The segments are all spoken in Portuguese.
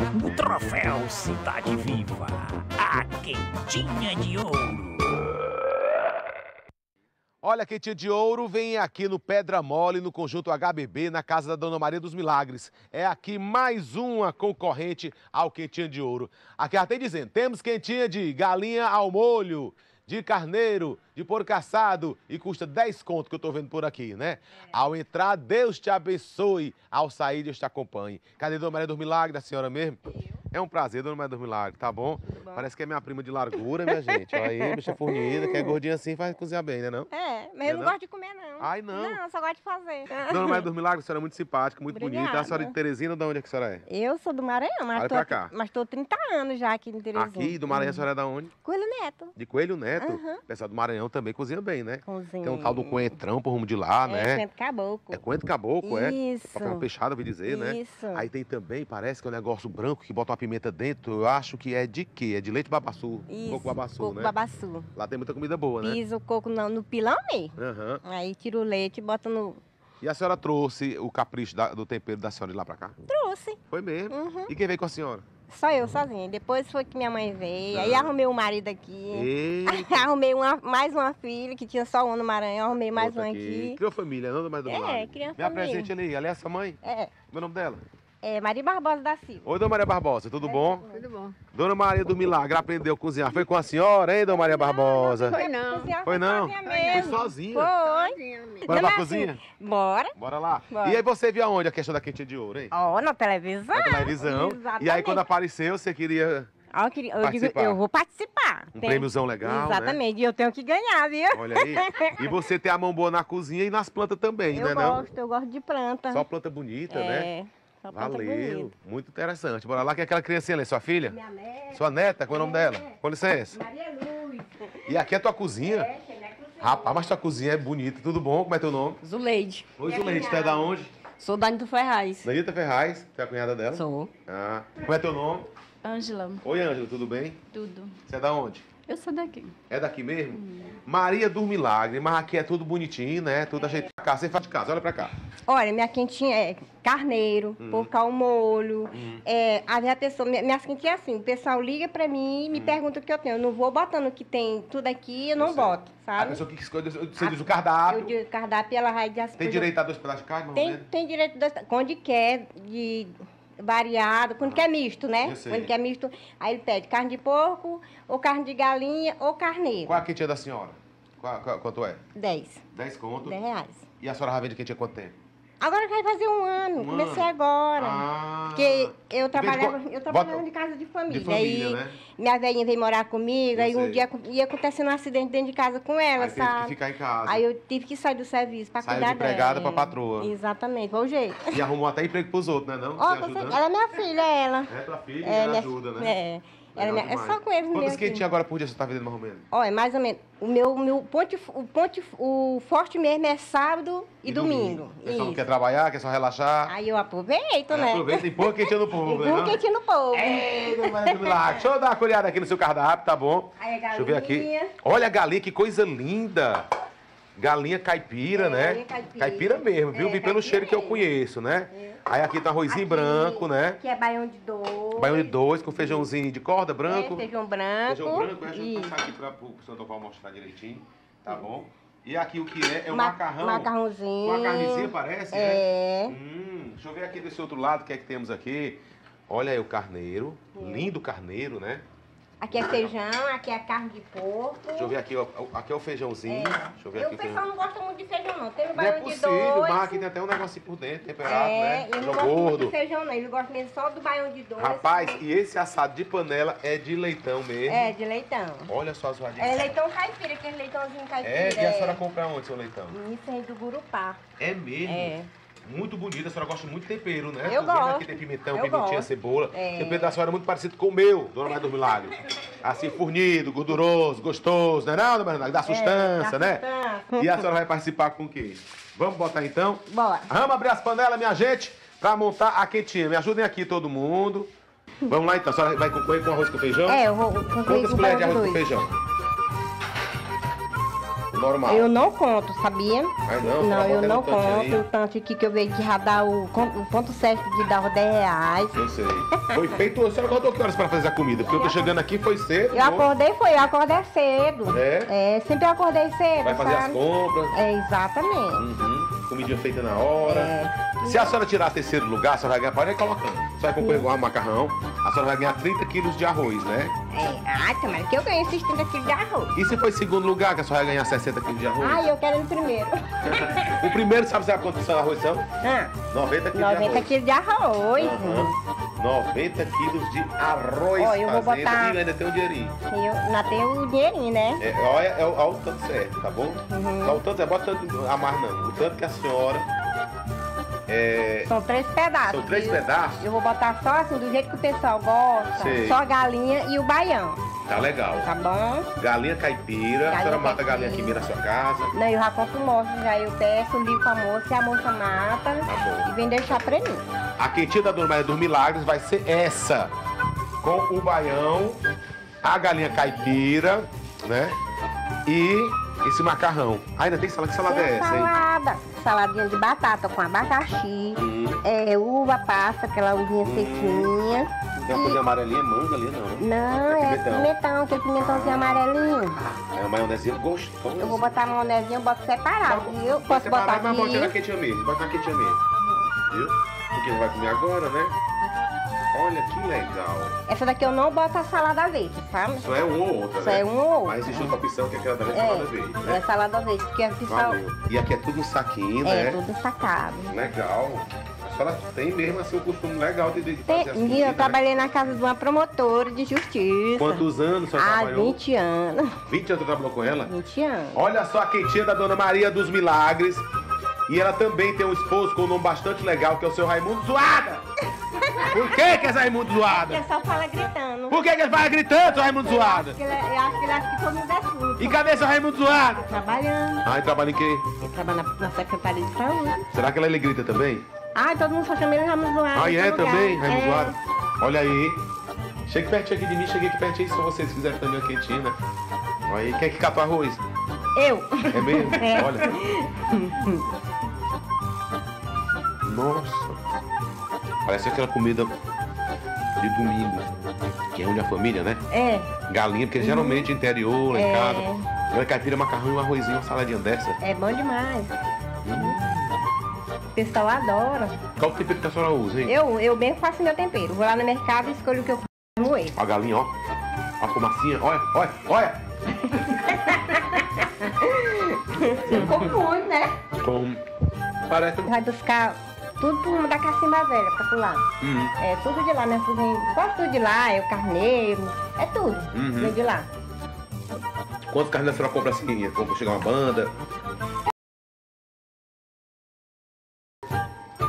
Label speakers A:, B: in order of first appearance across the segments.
A: o troféu Cidade Viva, a quentinha de ouro.
B: Olha, quentinha de ouro vem aqui no Pedra Mole, no conjunto HBB, na casa da Dona Maria dos Milagres. É aqui mais uma concorrente ao quentinha de ouro. Aqui tem dizendo, temos quentinha de galinha ao molho, de carneiro, de porco assado e custa 10 conto que eu tô vendo por aqui, né? Ao entrar, Deus te abençoe. Ao sair, Deus te acompanhe. Cadê Dona Maria dos Milagres, a senhora mesmo? É um prazer, Dona Maria dos Milagres, tá bom? Parece que é minha prima de largura, minha gente. Olha aí, bicha fornida, que é gordinha assim, faz cozinhar bem, né não?
C: É, mas
B: É
C: eu não,
B: não?
C: gosto de comer, não.
B: Ai, não.
C: Não, eu só gosto de fazer.
B: Dona Maria dos Milagres, a senhora é muito simpática, muito bonita.
C: Obrigada.
B: A senhora é de Teresina, de onde é que a senhora é?
C: Eu sou do Maranhão, mas tô,
B: pra
C: aqui-
B: cá.
C: mas tô 30 anos já aqui em Terezinha.
B: Aqui, do Maranhão, a senhora é da onde?
C: Coelho Neto.
B: De Coelho Neto. O pessoal do Maranhão também cozinha bem, né?
C: Cozinha.
B: Tem um tal do coentrão por rumo de lá,
C: É,
B: né?
C: Centro Caboclo.
B: É coentro caboclo, é?
C: Isso.
B: Papel peixado, ouvi dizer, né?
C: Isso.
B: Aí tem também, parece que é um negócio branco que bota uma pimenta dentro. Eu acho que é de quê? É de leite babaçu.
C: Isso.
B: Coco babaçu,
C: coco
B: né?
C: babaçu.
B: Lá tem muita comida boa, né?
C: Pisa o coco no, no pilão mesmo.
B: Aham.
C: Aí tira o leite e bota no...
B: E a senhora trouxe o capricho da- do tempero da senhora de lá pra cá?
C: Trouxe.
B: Foi mesmo.
C: Uhum.
B: E quem veio com a senhora?
C: Só eu sozinha. Depois foi que minha mãe veio. Aí
B: Ah.
C: arrumei o marido aqui. Arrumei uma, mais uma filha, que tinha só um no Maranhão. Arrumei mais
B: outra
C: uma aqui.
B: Criou família, não mais do
C: É, criou
B: Me
C: família.
B: apresente ali. Ali é essa mãe?
C: É,
B: Meu nome dela?
C: É Maria Barbosa da Silva.
B: Oi, Dona Maria Barbosa, tudo bom?
D: Tudo bom?
B: Dona Maria do Milagre aprendeu a cozinhar. Foi com a senhora, hein, Dona Maria Barbosa?
D: Foi não.
C: Cozinhar
B: Foi não?
C: sozinha
B: Foi sozinha?
C: Foi.
D: Sozinha mesmo.
B: Bora
C: Não
B: pra
C: é
B: cozinha?
C: assim. Bora.
B: Bora lá.
C: Bora.
B: E aí você viu aonde a questão da quentinha de ouro, hein?
C: Ó, na televisão.
B: Na televisão. E aí
C: Exatamente.
B: quando apareceu, você queria
C: Ó, eu, queria- eu digo,
B: Participar.
C: eu vou participar.
B: um
C: Tem-
B: prêmiozão legal, né?
C: Exatamente. E eu tenho que ganhar, viu?
B: Olha aí. E você tem a mão boa na cozinha e nas plantas também,
C: eu
B: né não?
C: gosto, eu gosto de planta.
B: Só planta bonita, né?
C: é, só planta
B: Valeu. Muito interessante. Bora lá, que é aquela criancinha ali, sua filha?
C: Minha neta,
B: Sua neta, qual é o nome dela? Com licença.
C: Maria Luz.
B: E aqui é a tua cozinha?
C: É, que é minha cozinha.
B: Rapaz, mas tua cozinha é bonita, tudo bom? Como é teu nome?
E: Zuleide.
B: Oi, Zuleide, tu é da onde?
E: Sou da Anitta Ferraz.
B: Danita Ferraz, tu é a cunhada dela?
E: Sou.
B: Ah, como é teu nome?
E: Ângela.
B: Oi, Ângela, tudo bem?
E: Tudo.
B: Você é da onde?
E: Eu sou daqui.
B: É daqui mesmo? Maria do Milagre, mas aqui é tudo bonitinho, né? Tudo ajeitado. Cá, Você faz de casa, olha pra cá.
C: Olha, minha quentinha é carneiro,
B: Hum.
C: porco ao molho. É, às vezes a pessoa, minha, minhas quentinhas é assim, o pessoal liga pra mim e me pergunta o que eu tenho. Eu não vou botando o que tem tudo aqui, eu não
B: Hum. Eu sei.
C: boto,
B: A
C: sabe?
B: pessoa que escolhe, você diz o
C: Eu
B: cardápio.
C: digo cardápio, ela vai as
B: Tem direito a dois pedaços de carne,
C: Tem, tem direito, dois, quando quer, de variado, quando quer misto, né? Quando quer misto, aí ele pede carne de porco, ou carne de galinha, ou carneiro.
B: Qual é a quentinha da senhora? Qual- qual- quanto é?
C: 10,
B: 10 conto.
C: 10 reais.
B: E a senhora vai vender quentinha quanto tempo?
C: Agora vai fazer um ano,
B: Um
C: comecei
B: ano?
C: agora.
B: Ah.
C: Porque eu trabalhava,
B: co-
C: eu trabalhava
B: bota-
C: de casa de família.
B: De família,
C: aí
B: né?
C: minha velhinha veio morar comigo,
B: Eu
C: aí um dia ia acontecendo um acidente dentro de casa com ela,
B: Aí teve que
C: sabe?
B: ficar em casa.
C: Aí eu tive que sair do serviço para cuidar
B: de empregada
C: dela.
B: pra patroa.
C: Exatamente, foi o jeito.
B: E arrumou até emprego pros outros, né? Não?
C: Ó,
B: Você
C: você-
B: ajudando?
C: ela é minha filha, ela.
B: É tua filha,
C: É,
B: ela
C: minha-
B: ajuda, né?
C: É. É,
B: Legal
C: minha- é só com eles
B: Quantas
C: mesmo.
B: quentinhas agora por dia você tá vendendo mais ou menos?
C: Olha, mais ou menos. O meu, meu ponto, o ponto, o forte mesmo é sábado e, domingo.
B: O pessoal não quer trabalhar, quer só relaxar.
C: Aí eu aproveito,
B: Aí
C: né?
B: Aproveita e põe quentinha no povo, né?
C: Um
B: não?
C: quentinho no povo.
B: Do Milagre. Deixa eu dar uma colherada aqui no seu cardápio, tá bom?
C: Aí a
B: Deixa eu ver aqui.
C: galinha.
B: Olha a galinha, que coisa linda. Galinha caipira,
C: É,
B: né?
C: galinha caipira.
B: mesmo, viu?
C: É,
B: Vi pelo
C: caipira
B: cheiro que eu
C: mesmo.
B: conheço, né?
C: É.
B: Aí aqui tá arrozinho
C: Aqui-
B: branco, né?
C: Aqui é baião de dois.
B: Baião de dois com feijãozinho de corda branco.
C: É, feijão branco.
B: Feijão branco, deixa eu
C: Isso.
B: passar aqui para o senhor Topal mostrar direitinho, tá bom? E aqui o que é? É um
C: Ma-
B: macarrão.
C: Macarrãozinho.
B: Com a carnezinha parece, né?
C: É.
B: Hum, deixa eu ver aqui desse outro lado o que é que temos aqui. Olha aí o carneiro, lindo carneiro, né?
C: Aqui é feijão, aqui é carne de porco.
B: Deixa eu ver aqui, ó, aqui é o feijãozinho. Deixa eu ver
C: E
B: aqui
C: o pessoal não gosta muito de feijão, não. Tem o
B: Não é possível,
C: dois.
B: mas aqui tem até um negocinho por dentro, temperado,
C: é,
B: né?
C: ele não gosta muito
B: gordo.
C: de feijão, não. Ele gosta mesmo só do baião de dois.
B: Rapaz, e esse assado de panela é de leitão mesmo.
C: É, de leitão.
B: Olha só as
C: É
B: roadinhas.
C: leitão caipira, aquele leitãozinho caipira.
B: É, e a senhora compra onde, seu leitão?
C: Isso aí do Gurupá.
B: É mesmo?
C: É.
B: Muito bonito, a senhora gosta muito de tempero, né?
C: Eu gosto.
B: Aqui tem pimentão,
C: Eu
B: pimentinha,
C: gosto.
B: cebola.
C: É.
B: O tempero da senhora é muito parecido com o meu, Dona Maria do Milagre. Assim, fornido, gorduroso, gostoso, né não, Dona Maria? Dá sustância,
C: É, dá
B: né?
C: sustância.
B: E a senhora vai participar com o quê? Vamos botar então?
C: Bora.
B: Vamos abrir as panelas, minha gente, pra montar a quentinha. Me ajudem aqui, todo mundo. Vamos lá então, a senhora vai com, com arroz com feijão?
C: É, eu vou com
B: Quantas colheres de
C: baião
B: arroz com feijão? Normal.
C: Eu não conto, sabia?
B: Não,
C: Não, eu não conto. O tanto aqui que eu vejo que já dá o, o ponto certo de dar os 10 reais.
B: Eu sei. Foi feito. A senhora acordou que horas pra fazer a comida? Porque eu tô chegando aqui, foi cedo.
C: Eu acordei, foi, eu acordei cedo.
B: É?
C: É, sempre eu acordei cedo,
B: Vai fazer as
C: sabe?
B: compras.
C: É, exatamente.
B: Uhum. Comidinha feita na hora.
C: É.
B: Se a senhora tirar terceiro lugar, a senhora vai ganhar, pode ir colocando. Você vai concorrer com macarrão, a senhora vai ganhar 30 quilos de arroz, né?
C: É, ai, tomara que eu ganhe esses 30 quilos de arroz.
B: E se for segundo lugar, que a senhora vai ganhar 60 quilos de arroz?
C: Ai, eu quero ir primeiro.
B: O primeiro, sabe, sabe quanto são arroz são?
C: Ah,
B: 90 quilos de
C: 90
B: arroz.
C: quilos de arroz.
B: Aham. 90 quilos de arroz
C: Ó, eu vou
B: fazenda
C: botar-
B: e ainda tem um dinheirinho.
C: Eu ainda tenho o dinheirinho, né?
B: É, olha, é, o- olha o tanto certo, tá bom?
C: Uhum.
B: Só o tanto, é bota tanto a mais não. O tanto que a senhora. É,
C: São três pedaços.
B: são três
C: viu?
B: pedaços?
C: Eu vou botar só assim, do jeito que o pessoal gosta.
B: Sei.
C: Só a galinha e o baião.
B: Tá legal.
C: Tá bom?
B: Galinha caipira, a
C: Galinha
B: senhora mata a galinha aqui na sua casa.
C: Não, eu já compro moço, já eu peço, ligo com a moça e a moça mata
B: Tá
C: e vem deixar pra mim.
B: A quentinha da Dona Maria dos Milagres vai ser essa. Com o baião, a galinha caipira, né? E esse macarrão. Ah, ainda tem salada. Que salada é
C: Tem
B: essa, hein?
C: salada, saladinha de batata com abacaxi,
B: Hum,
C: é, uva passa, aquela uvinha sequinha.
B: tem uma coisa amarelinha, manga ali, não.
C: Não,
B: É
C: é
B: pimentão.
C: pimentão, aquele pimentãozinho amarelinho.
B: É uma maionezinha gostosa.
C: Eu vou botar a maionezinha, eu boto separado, viu? Posso
B: Separar,
C: botar
B: Mas bota na
C: aqui?
B: quentinha mesmo, bota na quentinha mesmo. Viu? Porque vai comer agora, né? Olha que legal.
C: Essa daqui eu não boto a salada verde, sabe?
B: Só é um ou outra,
C: Só
B: né?
C: é um ou outro.
B: Mas existe outra opção que é aquela da vez salada verde,
C: É,
B: né?
C: é salada verde, porque pessoal
B: Valeu. E aqui é tudo um saquinho,
C: é
B: né?
C: tudo sacado.
B: Legal. A senhora tem mesmo assim um costume legal de, de fazer
C: Tem,
B: as comidas,
C: eu trabalhei na casa de uma promotora de justiça.
B: né? Quantos anos a senhora
C: Há
B: trabalhou?
C: 20 anos.
B: 20 anos você trabalhou com ela?
C: 20 anos.
B: Olha só a quentinha da Dona Maria dos Milagres. E ela também tem um esposo com um nome bastante legal, que é o seu Raimundo Zoada. Por que que é Raimundo Zoada?
C: pessoal fala gritando.
B: Por que que ele fala gritando, seu Raimundo Zoada?
C: ele, eu acho que ele acha que todo mundo é surdo.
B: E cadê seu Raimundo Zoada?
C: Trabalhando.
B: Ai, trabalha em quê?
C: Ele trabalha na, na Secretaria de Saúde.
B: Será que ela ele grita também?
C: Ai, todo mundo só chama ele Ramos Zoado.
B: Ah, é também, Raimundo
C: É.
B: Zoada? Olha aí. Chegue pertinho aqui de mim, cheguei aqui pertinho, se vocês quiserem também uma quentinha, né? Olha aí, quem é que cata o arroz?
C: Eu.
B: É mesmo?
C: É.
B: Olha. Nossa. Parece aquela comida de domingo, que é onde a família, né?
C: É,
B: Galinha, porque geralmente interior, lá em
C: É.
B: casa. Ela caipira, macarrão e um arrozinho, uma saladinha dessa.
C: é bom demais.
B: Hum.
C: O pessoal adora.
B: Qual o tempero que a senhora usa, hein?
C: Eu, eu mesmo faço meu tempero. Vou lá no mercado e escolho o que eu quero moer.
B: A galinha, ó. A fumacinha, olha, olha, olha.
C: Eu como muito, né?
B: Com... Parece...
C: Vai buscar tudo por da cacimba velha pra pular.
B: Hum.
C: É tudo de lá, né? Quase tudo de lá, é o carneiro, é tudo.
B: Uhum.
C: Vem de lá.
B: Quantas carnes a senhora compra assim? Compra chegar uma banda?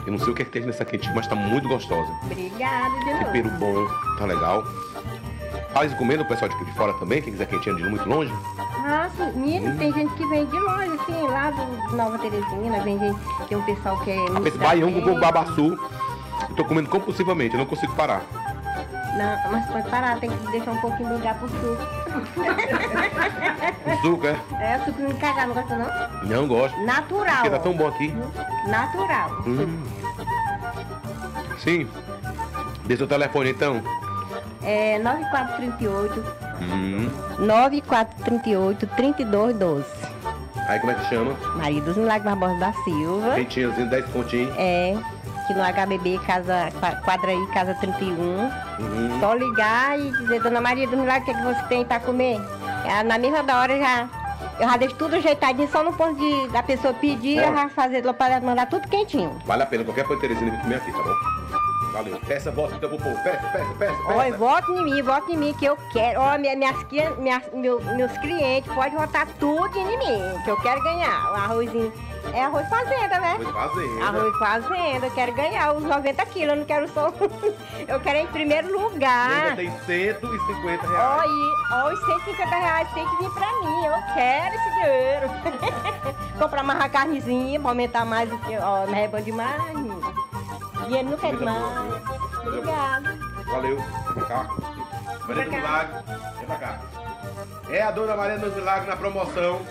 B: Eu não sei o que é que tem nessa quentinha, mas tá muito gostosa.
C: Obrigada de novo.
B: Tempero bom, tá legal. Faz comendo o pessoal de de fora também, quem quiser quentinha de muito longe.
C: Ah, sim. Menino, tem gente que vem de longe, assim, lá do Nova Teresina, vem gente, tem um pessoal que é. Da
B: baião com babaçu. Eu tô comendo compulsivamente, eu não consigo parar.
C: Não, mas pode parar, tem que deixar um pouquinho de lugar pro suco.
B: O suco, é?
C: É, o suco não cagar, não gosta não?
B: Não gosto.
C: Natural.
B: Porque tá tão bom aqui.
C: Natural.
B: Hum. Sim. Dê seu telefone então.
C: É 9438
B: Hum.
C: 9438 3212.
B: Aí como é que chama?
C: Maria dos Milagres Barbosa da Silva.
B: Quentinhazinho, 10 pontinhos.
C: É, que no HBB, casa, qua- quadra aí, casa 31.
B: Uhum.
C: Só ligar e dizer, Dona Maria do Milagre, o que, é que você tem pra comer? É, na mesma da hora já. Eu já deixo tudo ajeitadinho, só no ponto de, da pessoa pedir,
B: Bom.
C: eu já fazer para mandar tudo quentinho.
B: Vale a pena, qualquer coisa Terezinha comer aqui, tá bom? Valeu. Peça, volta então pro povo. Peça, peça, peça.
C: Olha, vote em mim, vote em mim, que eu quero. Ó, minha, minhas, minhas, meu- meus clientes podem votar tudo em mim, que eu quero ganhar. O arrozinho. É arroz fazenda, né?
B: Foi fazenda.
C: Arroz fazenda, eu quero ganhar os 90 quilos, eu não quero só. eu quero em primeiro
B: E ainda
C: lugar.
B: tem 150
C: Ó,
B: reais.
C: aí, ó, os 150 reais tem que vir pra mim, eu quero esse dinheiro. Comprar mais uma carnezinha pra aumentar mais o que. Ó, não é bom demais. Dinheiro não quer
B: viu?
C: Obrigada.
B: Valeu. Vem pra cá. Maria do Milagre. Vem pra cá. É a Dona Maria dos Milagres na promoção.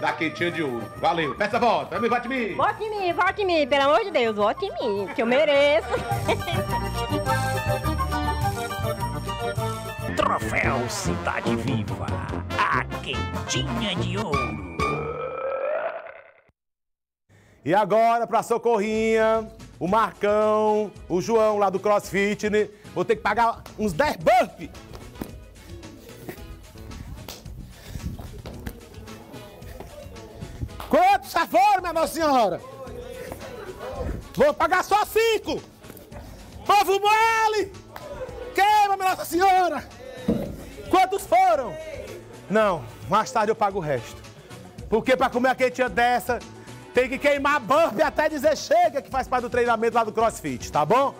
B: da quentinha de ouro. Valeu. Peça volta. Me vote em mim.
C: Vote em mim, vote em mim, pelo amor de Deus, vote em mim, que eu mereço.
A: Troféu Cidade Viva, a quentinha de ouro.
B: E agora, pra Socorrinha, o Marcão, o João lá do CrossFit, né? Vou ter que pagar uns 10 burpees. Quantos foram, minha Nossa Senhora? Vou pagar só cinco. Povo mole! Queima, minha Nossa Senhora! Quantos foram? Não, mais tarde eu pago o resto. Porque pra comer a quentinha dessa, tem que queimar burpee até dizer chega, que faz parte do treinamento lá do CrossFit, tá bom?